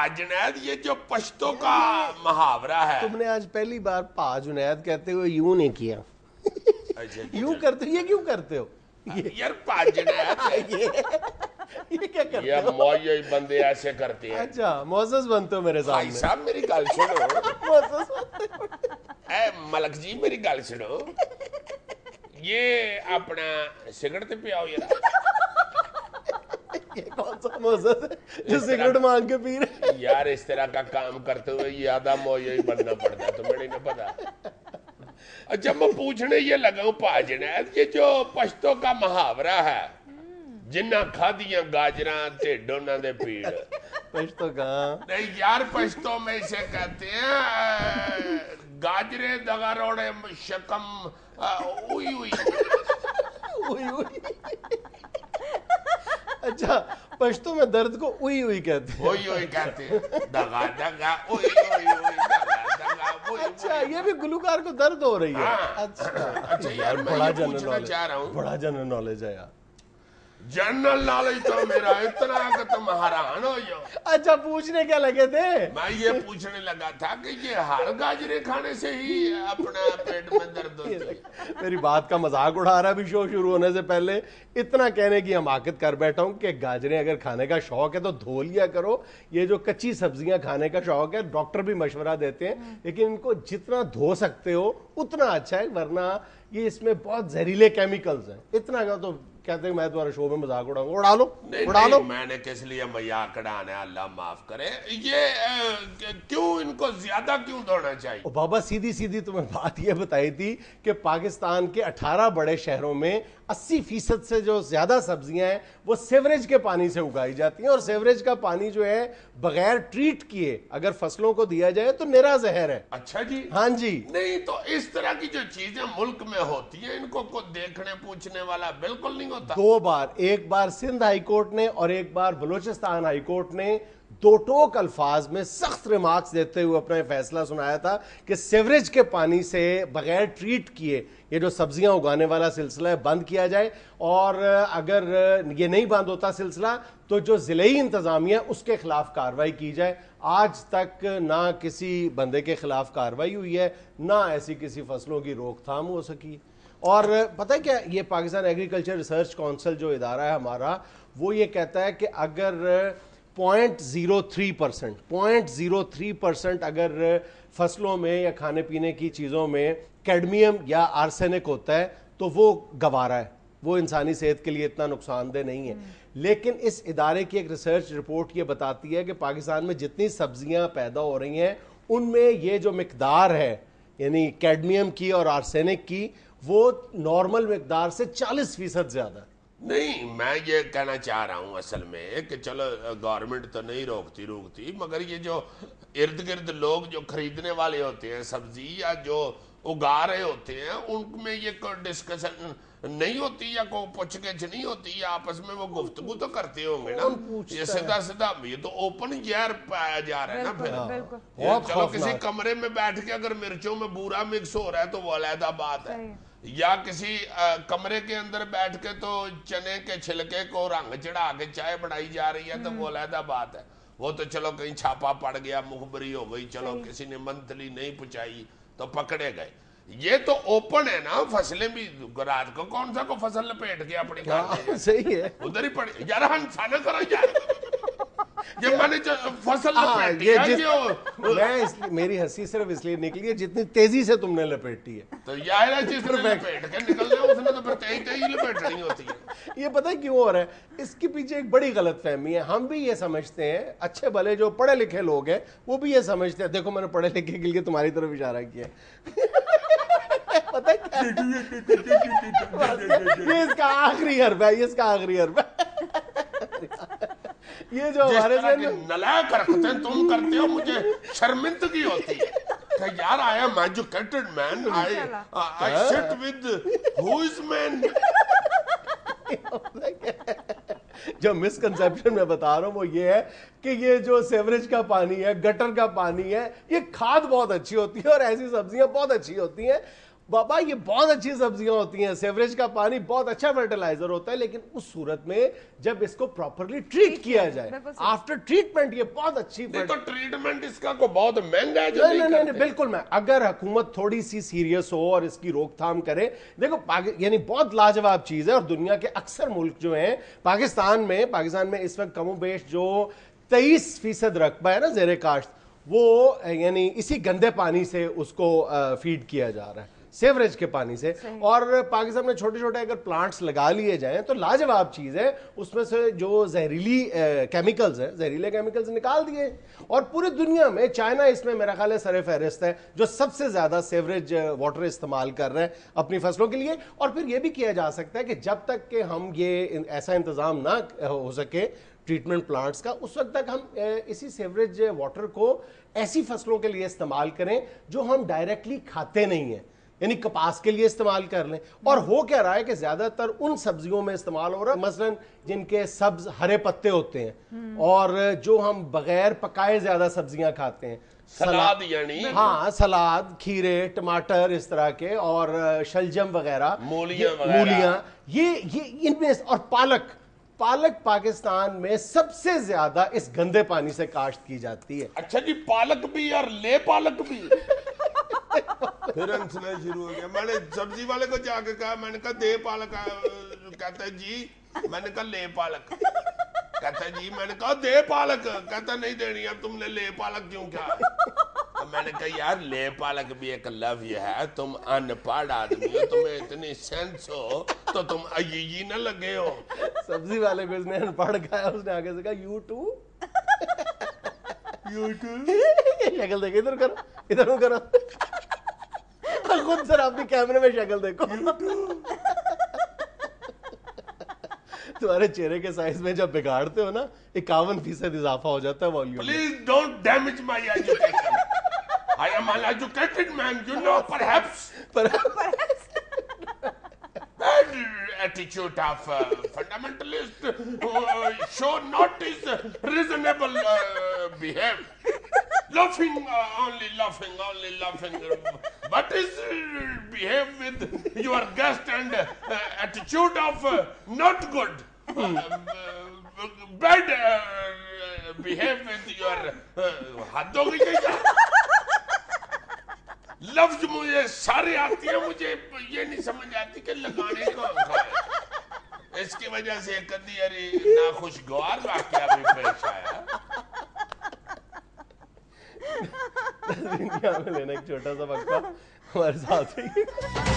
पा जुनैद ये जो पश्तो का मुहावरा है। तुमने आज पहली बार पा जुनैद कहते हुए यूँ नहीं किया। अच्छा, यूँ करते ये क्यों करते हो? यार पा जुनैद ये ये क्या करते ये हो? बंदे ऐसे करते हैं। अच्छा मोजस बनते हो मेरे भाई साहब मेरी गल सुनो। मोजस बनते हो। ए मलक जी मेरी गल सुनो। ये अपना सिगरेट पियाओ यार कौन सा मोजद जो सिगरेट मांग के पी रहे यार इस तरह का काम करते हुए ये आधा ही बनना पड़ता तो मैंने पता। अच्छा मैं पूछने ये लगा हूँ पाजनायत ये जो पश्तो का मुहावरा है जिन्ना खादिया गाजर ढेडो ना दे पीड़ पश्तो का? नहीं यार पश्तो में इसे कहते हैं गाजरे दगा रोड़े शकम उई उई उई उई अच्छा पश्तो में दर्द को उई उई कहते हैं। उई उई कहते हैं। दगा दगा उई उई उई दगा दगा ओई अच्छा ये भी गुलूकार को दर्द हो रही है। हाँ। अच्छा। अच्छा यार मैं बड़ा ये जनरल पूछना चाह रहा हूँ। बड़ा जनरल नॉलेज है यार। जनरल नॉलेज तो मेरा इतना कि तुम हैरान हो जाओ अच्छा पूछने क्या लगे थे? मैं ये पूछने लगा था कि ये हर गाजरे खाने से ही अपना पेट में दर्द होती है। मेरी बात का मज़ाक उड़ा रहा है अभी शो शुरू होने से पहले। इतना कहने की हमाकत कर बैठा हूँ कि गाजरे अगर खाने का शौक है तो धो लिया करो। ये जो कच्ची सब्ज़ियाँ खाने का शौक है डॉक्टर भी मशवरा देते हैं। लेकिन इनको जितना धो सकते हो उतना अच्छा है वरना ये इसमें बहुत जहरीले केमिकल्स हैं। इतना का तो कहते हैं मैं तुम्हारे शो में मज़ाक उड़ाऊँगा उड़ा लो नहीं, उड़ा नहीं, लो। मैंने किस लिए मज़ाक उड़ाना अल्लाह माफ़ करे। ये क्यों इनको ज़्यादा क्यों धोना चाहिए? और बाबा सीधी सीधी तुम्हें बात यह बताई थी कि पाकिस्तान के 18 बड़े शहरों में 80 फ़ीसद से जो ज़्यादा सब्ज़ियाँ हैं वो सेवरेज के पानी से उगाई जाती हैं और सेवरेज का पानी जो है बगैर ट्रीट किए अगर फ़सलों को दिया जाए तो निरा जहर है। अच्छा जी। हाँ जी। नहीं तो इस तरह की जो चीज़ें मुल्क में होती है इनको को देखने पूछने वाला बिल्कुल नहीं होता। दो बार, एक बार सिंध हाई कोर्ट ने और एक बार बलूचिस्तान हाई कोर्ट ने दो टोक अल्फाज में सख्त रिमार्क्स देते हुए अपना फैसला सुनाया था कि सेवरेज के पानी से बगैर ट्रीट किए ये जो सब्ज़ियाँ उगाने वाला सिलसिला है, बंद किया जाए। और अगर ये नहीं बंद होता सिलसिला तो जो ज़िले इंतजामिया उसके खिलाफ कार्रवाई की जाए। आज तक ना किसी बंदे के खिलाफ कार्रवाई हुई है, ना ऐसी किसी फ़सलों की रोकथाम हो सकी। और पता है क्या ये पाकिस्तान एग्रीकल्चर रिसर्च काउंसिल जो इदारा है हमारा वो ये कहता है कि अगर point zero three percent point zero three percent अगर फ़सलों में या खाने पीने की चीज़ों में कैडमियम या आर्सेनिक होता है तो वो गवारा है। वो इंसानी सेहत के लिए इतना नुकसानदेह नहीं है। लेकिन इस इदारे की एक रिसर्च रिपोर्ट ये बताती है कि पाकिस्तान में जितनी सब्ज़ियाँ पैदा हो रही हैं उनमें ये जो मकदार है यानी कैडमियम की और आर्सेनिक की वो नॉर्मल मकदार से 40 फ़ीसद ज़्यादा। नहीं मैं ये कहना चाह रहा हूँ असल में कि चलो गवर्नमेंट तो नहीं रोकती रोकती मगर ये जो इर्द गिर्द लोग जो खरीदने वाले होते हैं सब्ज़ी या जो उगा रहे होते हैं उनमें ये कोई डिस्कशन नहीं होती या कोई पूछगिछ नहीं होती या आपस में वो गुफ्तगु तो करते होंगे ना। ये सीधा सीधा ये तो ओपन जहर पाया जा रहा है ना फिर। बिल्कुल। चलो किसी कमरे में बैठ के अगर मिर्चों में बुरा मिक्स हो रहा है तो वो अलहदा बात है। सही या किसी अ, कमरे के अंदर बैठ के तो चने के छिलके को रंग चढ़ा के चाय बनाई जा रही है तो वो अलहदा बात है। वो तो चलो कहीं छापा पड़ गया मुखबरी हो गई चलो किसी ने मंथली नहीं पुचाई तो पकड़े गए। ये तो ओपन है ना फ़सलें भी रात को कौन सा को फ़सल लपेट के अपनी हाँ, सही है। उधर ही पड़ी। यार हंसा ना करो यार। ये मैंने जो फ़सल हाँ, ये जिस मैं इसलिए मेरी हँसी सिर्फ़ इसलिए निकली है जितनी तेज़ी से तुमने लपेटी है। तो यार जिसने लपेट के निकलना है, उसने तो तेज तेज लपेटनी होती है। ये पता है क्यों हो रहा है? इसके पीछे एक बड़ी गलत फहमी है। हम भी ये समझते हैं अच्छे भले जो पढ़े लिखे लोग हैं वो भी ये समझते हैं। देखो मैंने पढ़े लिखे के लिए तुम्हारी तरफ़ इशारा किया। पता है क्या? ये इसका आखिरी हर्फ है ये इसका आखिरी हर्फ है। ये जो हमारे नलायक हरकतें तुम करते हो मुझे शर्मिंदगी होती है। कि यार I am educated man I I sit with who is man जो मिसकंसेप्शन मैं बता रहा हूँ वो ये है कि ये जो सेवरेज का पानी है गटर का पानी है ये खाद बहुत अच्छी होती है और ऐसी सब्ज़ियाँ बहुत अच्छी होती हैं। बाबा ये बहुत अच्छी सब्ज़ियाँ होती हैं। सेवरेज का पानी बहुत अच्छा फर्टिलाइज़र होता है लेकिन उस सूरत में जब इसको प्रॉपरली ट्रीट किया जाए आफ्टर ट्रीटमेंट ये बहुत अच्छी तो ट्रीटमेंट इसका को बहुत महँगा है जो नहीं नहीं, नहीं नहीं बिल्कुल मैं अगर हुकूमत थोड़ी सी सीरियस हो और इसकी रोकथाम करे देखो यानी बहुत लाजवाब चीज़ है और दुनिया के अक्सर मुल्क जो है पाकिस्तान में पाकिस्तान में इस वक्त कमो बेश जो तेईस फ़ीसद रकबा है ना जेर काश्त वो यानी इसी गंदे पानी से उसको फ़ीड किया जा रहा है। सेवरेज के पानी से। और पाकिस्तान में छोटे छोटे अगर प्लांट्स लगा लिए जाएँ तो लाजवाब चीज़ है उसमें से जो जहरीली केमिकल्स हैं जहरीले केमिकल्स निकाल दिए। और पूरी दुनिया में चाइना इसमें मेरा ख्याल है सर फहरिस्त है जो सबसे ज़्यादा सेवरेज वाटर इस्तेमाल कर रहे हैं अपनी फ़सलों के लिए। और फिर यह भी किया जा सकता है कि जब तक कि हम ये ऐसा इंतज़ाम ना हो सके ट्रीटमेंट प्लांट्स का उस वक्त तक हम इसी सेवरेज वाटर को ऐसी फ़सलों के लिए इस्तेमाल करें जो हम डायरेक्टली खाते नहीं हैं। यानी कपास के लिए इस्तेमाल कर लें। और हो क्या रहा है कि ज़्यादातर उन सब्जियों में इस्तेमाल हो रहा है मसलन जिनके सब्ज हरे पत्ते होते हैं और जो हम बगैर पकाए ज़्यादा सब्ज़ियाँ खाते हैं। सलाद यानी? हाँ सलाद खीरे टमाटर इस तरह के और शलजम वगैरह मूलियाँ ये- मूलियाँ ये ये इनमें और पालक पालक पाकिस्तान में सबसे ज़्यादा इस गंदे पानी से काश्त की जाती है। अच्छा जी पालक भी और ले पालक भी। फिर हंसना शुरू हो गया मैंने सब्ज़ी वाले को जाके कहा मैंने कहा दे पालक कहता जी। मैंने कहा ले पालक। कहता जी। मैंने कहा दे पालक। कहता नहीं देनी अब तुमने ले पालक क्यों कहा तो मैंने कहा यार ले पालक भी एक लव्य है। तुम अनपढ़ आदमी हो तुम्हें इतनी सेंस हो तो तुम अयी न लगे हो। सब्ज़ी वाले को इसने अनपढ़ खाया उसने आगे से कहा यू टू यू टू शक्ल देखो इधर करो इधर करो। खुद सर आपने कैमरे में शक्ल देखो। तुम्हारे चेहरे के साइज़ में जब बिगाड़ते हो ना इक्यावन फ़ीसद इजाफा हो जाता है volume please don't damage my education I am an educated man you know perhaps perhaps bad attitude of fundamentalist show not is reasonable behave laughing only laughing only laughing What is uh, behave with your guest and uh, attitude of uh, not good? Uh, uh, bad uh, behave with your uh, हो गई क्या? लफ्ज मुझे सारे आती है मुझे ये नहीं समझ आती कि लगाने है इसकी वजह से कभी अरे नाखुशगवार वाक्य भी पेश आया दुनिया में लेना एक छोटा सा वक्फा हमारे साथ ही।